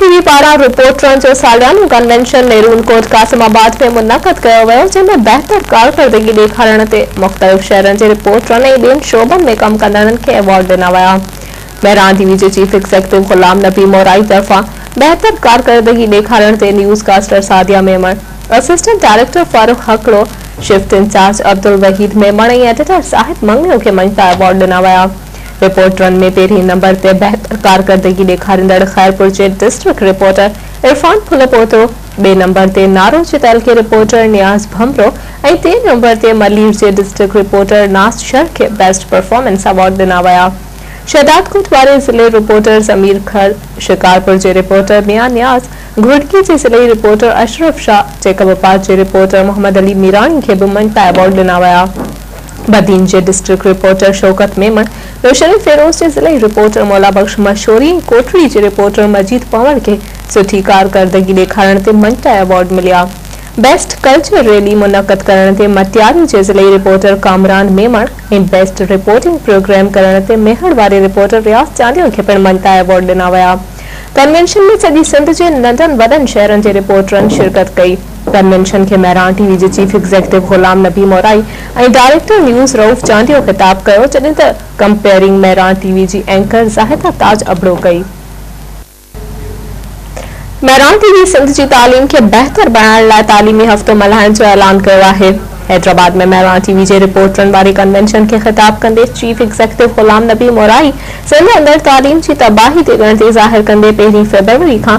TV पारां रिपोर्टरनि जो सालियानो कन्वेंशन नेरून कोट कासिमाबाद में कयो वियो जंहिंमें बहितर कारकर्दगी ॾेखारण ते मुख़्तलिफ़ शहरनि जे रिपोर्टरनि ऐं ॿियनि शोबनि में कमु कंदड़नि खे अवॉर्ड ॾिना विया बहिरां टीवी जे चीफ एग्ज़ेक्टिव ग़ुलाम नबी मोराई तरफ़ां बहितर कारकर्दगी ॾेखारण ते news caster Sadia Memon assistant director Farooq Hakro shift incharge Abdul Waheed Memon ऐं एडिटर साहिब मंगलियो खे मंझता अवॉर्ड ॾिना विया रिपोर्टरनि में पहिरीं नंबर ते बहितर कारकर्दगी ॾेखारींदड़ ख़ैरपुर जे डिस्ट्रिक्ट रिपोर्टर इरफान फुलपोतो ॿिए नंबर ते नारो चितल के रिपोर्टर नियाज़ भमरो ऐं टे नंबर ते मलीर जे डिस्ट्रिक्ट रिपोर्टर नास शर खे बेस्ट परफॉर्मेंस अवार्ड ॾिना विया शहदादकोट वारे ज़िले रिपोर्टर समीर खर, शिकारपुर जे रिपोर्टर मियाँ नियाज़ घुड़की जे ज़िले रिपोर्टर अशरफ शाह जेकबाबाद जे रिपोर्टर मोहम्मद अली मीरानी खे बि मंझता अवार्ड ॾिना विया बदीन जे डिस्ट्रिक्ट रिपोर्टर शौकत मेमन, रोशनी फेरोज जे ज़िले रिपोर्टर मौला मशहूरी कोटड़ी जे रिपोर्टर मजीद पवन के सुठी कारकर्दगी ॾेखारण मंटा अवार्ड मिलिया। बेस्ट कल्चर रैली मुनक़द करण ते मटियारी जे ज़िले रिपोर्टर कामरान मेमण ऐं बेस्ट रिपोर्टिंग प्रोग्राम करण मेहर वारे रिपोर्टर रियाज़ चांडियो खे पिणु मंटा अवार्ड ॾिना विया। कन्वेंशन में सॼी सिंध जे नंढनि वॾनि शहरनि जे रिपोर्टरनि शिरकत कई। कन्वेंशन के मैरान टीवी जे चीफ एग्ज़ेक्टिव ग़ुलाम नबी मोराई ऐं डायरेक्टर न्यूज़ रऊफ़ चांडियो ख़िताब कयो जॾहिं त कंपेयरिंग मैरान टीवी जी एंकर ज़ाहिदा ताज अबड़ो कई मैरान टीवी सिंध जी तालीम खे बहितर बनाइण लाइ तालीमी हफ़्तो मल्हाइण जो ऐलान कयो आहे हैदराबाद में मैरान टीवी जे रिपोर्टरनि वारे कन्वेंशन खे ख़िताब कंदे chief executive Ghulam Nabi mori, Sindh अंदरि तालीम जी तबाही ते ॻणती ज़ाहिर कंदे पहिरीं फेबरवरी खां